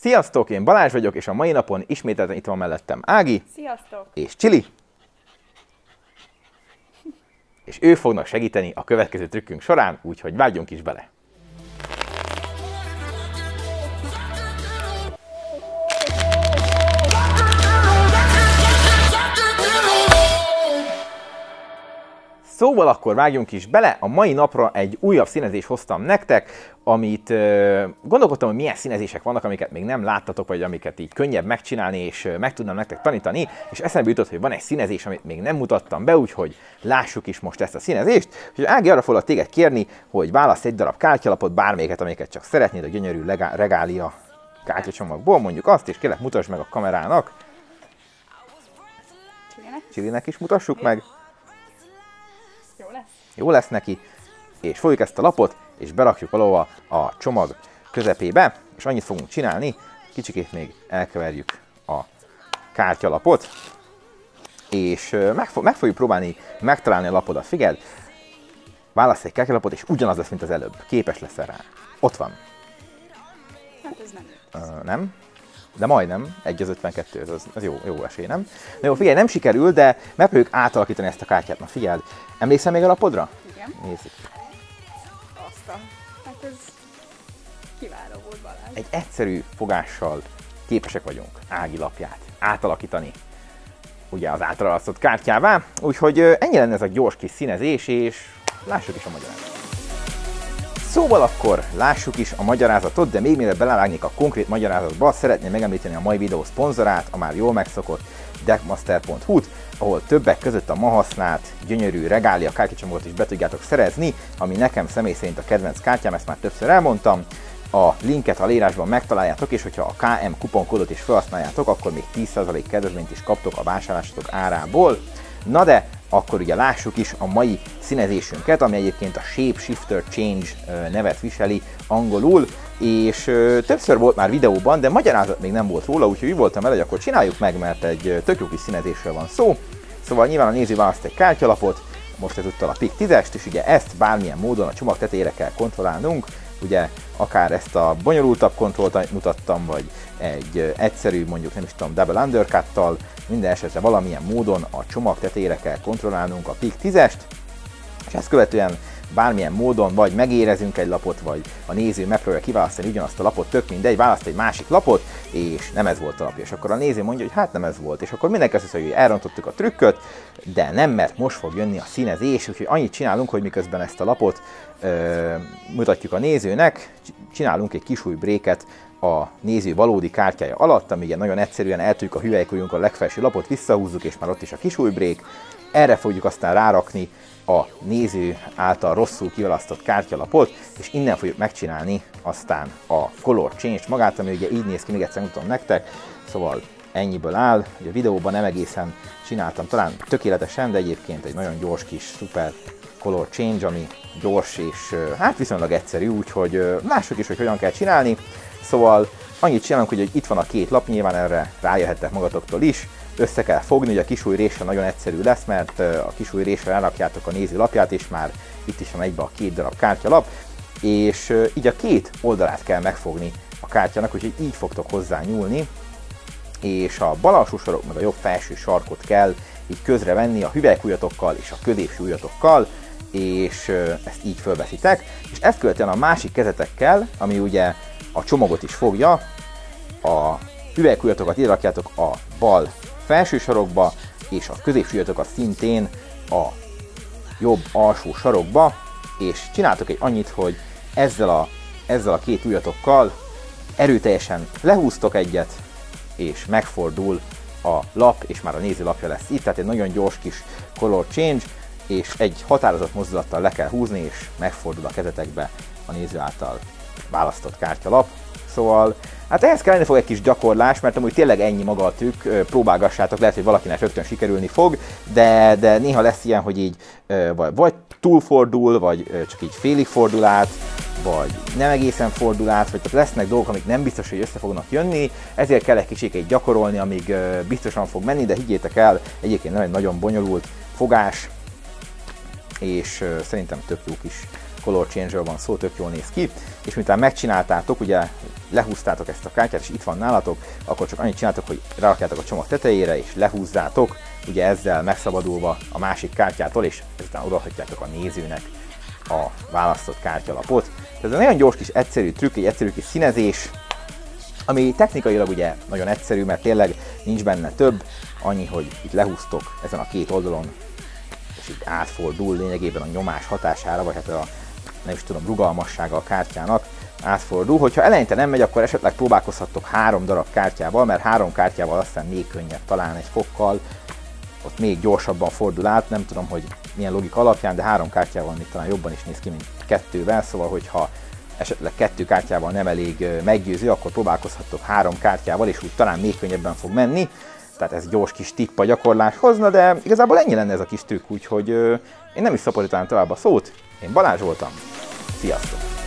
Sziasztok, én Balázs vagyok, és a mai napon ismételten itt van mellettem Ági Sziasztok! és Csili. És ő fognak segíteni a következő trükkünk során, úgyhogy vágjunk is bele. Szóval akkor vágjunk is bele, a mai napra egy újabb színezést hoztam nektek, amit ö, gondolkodtam, hogy milyen színezések vannak, amiket még nem láttatok, vagy amiket így könnyebb megcsinálni, és meg tudnám nektek tanítani, és eszembe jutott, hogy van egy színezés, amit még nem mutattam be, úgyhogy lássuk is most ezt a színezést. Úgyhogy Ági arra foglak téged kérni, hogy válasz egy darab kártyalapot, bármelyiket, amiket csak szeretnéd, a gyönyörű regália kártyacsomagból, mondjuk azt, és kérlek mutasd meg a kamerának? Csilinek is mutassuk meg. Jó lesz? lesz neki, és fogjuk ezt a lapot, és berakjuk valahova a csomag közepébe, és annyit fogunk csinálni, kicsikét még elkeverjük a kártyalapot, és meg, meg fogjuk próbálni megtalálni a lapodat. Figyeld, válasz egy kártyalapot, és ugyanaz lesz, mint az előbb. Képes leszel rá. Ott van. Hát ez nem. Ö, nem? De majdnem, 1 az 52, az, az jó, jó esély, nem? Na jó, figyelj, nem sikerül, de megpróbáljuk átalakítani ezt a kártyát. Na figyeld, emlékszel még a lapodra? Igen. Nézzük. Azt a... Hát ez kiváló volt Balázs. egy egyszerű fogással képesek vagyunk Ági lapját átalakítani ugye az általálasztott kártyává, úgyhogy ennyi lenne ez a gyors kis színezés, és lássuk is a magyarázatot. Szóval akkor lássuk is a magyarázatot, de még mielőtt belevágnék a konkrét magyarázatba, szeretném megemlíteni a mai videó szponzorát, a már jól megszokott deckmaster.hu-t, ahol többek között a ma használt gyönyörű regália kártyacsomagot is be tudjátok szerezni, ami nekem személy szerint a kedvenc kártyám, ezt már többször elmondtam. A linket a leírásban megtaláljátok, és hogyha a KM kuponkódot is felhasználjátok, akkor még 10% kedvezményt is kaptok a vásárlásatok árából. Na de, akkor ugye lássuk is a mai színezésünket, ami egyébként a Shape Shifter Change nevet viseli angolul, és többször volt már videóban, de magyarázat még nem volt róla, úgyhogy úgy voltam vele, hogy akkor csináljuk meg, mert egy tök jó kis színezésről van szó. Szóval nyilván a néző választ egy kártyalapot, most ezúttal a PIK 10-est, és ugye ezt bármilyen módon a csomag tetejére kell kontrollálnunk, ugye akár ezt a bonyolultabb kontrollt mutattam, vagy egy egyszerű, mondjuk nem is tudom, double undercut-tal, minden esetre valamilyen módon a csomag tetejére kell kontrollálnunk a PIK 10-est, és ezt követően bármilyen módon vagy megérezünk egy lapot, vagy a néző megpróbálja kiválasztani ugyanazt a lapot, tök mindegy, választ egy másik lapot, és nem ez volt a lapja. És akkor a néző mondja, hogy hát nem ez volt. És akkor mindenki azt hiszi, hogy elrontottuk a trükköt, de nem, mert most fog jönni a színezés, úgyhogy annyit csinálunk, hogy miközben ezt a lapot ö, mutatjuk a nézőnek, csinálunk egy kis új bréket a néző valódi kártyája alatt, ami ugye nagyon egyszerűen eltűjük a hüvelykujjunk a legfelső lapot, visszahúzzuk, és már ott is a kis új brék. Erre fogjuk aztán rárakni a néző által rosszul kiválasztott kártyalapot, és innen fogjuk megcsinálni aztán a color change magát, ami ugye így néz ki, még egyszer mutatom nektek, szóval ennyiből áll, ugye a videóban nem egészen csináltam, talán tökéletesen, de egyébként egy nagyon gyors kis szuper color change, ami gyors és hát viszonylag egyszerű, úgyhogy lássuk is, hogy hogyan kell csinálni. Szóval annyit csinálunk, hogy itt van a két lap, nyilván erre rájöhettek magatoktól is, össze kell fogni, hogy a kisúj része nagyon egyszerű lesz, mert a kisúj résre elrakjátok a néző lapját, és már itt is van egybe a két darab kártyalap, és így a két oldalát kell megfogni a kártyának, úgyhogy így fogtok hozzá nyúlni, és a bal alsó sarok meg a jobb felső sarkot kell így közre venni a hüvelykujjatokkal és a középső ujjatokkal, és ezt így fölveszitek, és ezt követően a másik kezetekkel, ami ugye a csomagot is fogja, a hüvelykujjatokat ide rakjátok a bal felső sarokba, és a középső szintén a jobb alsó sarokba, és csináltok egy annyit, hogy ezzel a, ezzel a két ujjatokkal erőteljesen lehúztok egyet, és megfordul a lap, és már a néző lapja lesz itt, tehát egy nagyon gyors kis color change, és egy határozott mozdulattal le kell húzni, és megfordul a kezetekbe a néző által választott kártyalap. Szóval, hát ehhez kellene fog egy kis gyakorlás, mert amúgy tényleg ennyi maga a trükk, ö, próbálgassátok, lehet, hogy valakinek rögtön sikerülni fog, de, de néha lesz ilyen, hogy így vagy, túlfordul, vagy csak így félig fordul át, vagy nem egészen fordul át, vagy tehát lesznek dolgok, amik nem biztos, hogy össze fognak jönni, ezért kell egy kicsit gyakorolni, amíg biztosan fog menni, de higgyétek el, egyébként nem egy nagyon bonyolult fogás, és szerintem tök jó kis color change van szó, tök jól néz ki, és miután megcsináltátok, ugye lehúztátok ezt a kártyát, és itt van nálatok, akkor csak annyit csináltok, hogy rárakjátok a csomag tetejére, és lehúzzátok, ugye ezzel megszabadulva a másik kártyától, és ezután odaadhatjátok a nézőnek a választott kártyalapot. Tehát ez egy nagyon gyors kis egyszerű trükk, egy egyszerű kis színezés, ami technikailag ugye nagyon egyszerű, mert tényleg nincs benne több, annyi, hogy itt lehúztok ezen a két oldalon, itt átfordul lényegében a nyomás hatására, vagy hát a nem is tudom, rugalmassága a kártyának átfordul. Hogyha eleinte nem megy, akkor esetleg próbálkozhattok három darab kártyával, mert három kártyával aztán még könnyebb talán egy fokkal, ott még gyorsabban fordul át, nem tudom, hogy milyen logika alapján, de három kártyával még talán jobban is néz ki, mint kettővel, szóval hogyha esetleg kettő kártyával nem elég meggyőző, akkor próbálkozhattok három kártyával, és úgy talán még könnyebben fog menni. Tehát ez gyors kis tipp a gyakorláshoz, de igazából ennyi lenne ez a kis trükk, úgyhogy én nem is szaporítanám tovább a szót. Én Balázs voltam. Sziasztok!